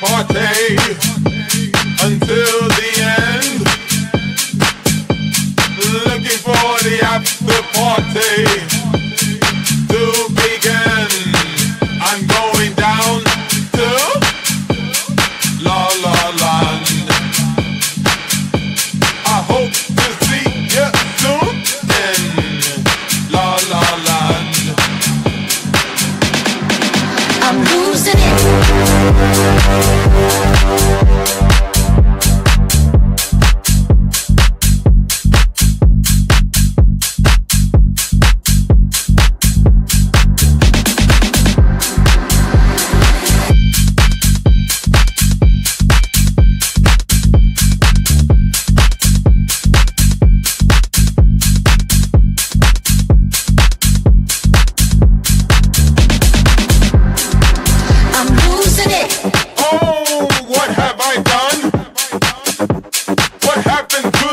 party rapping good.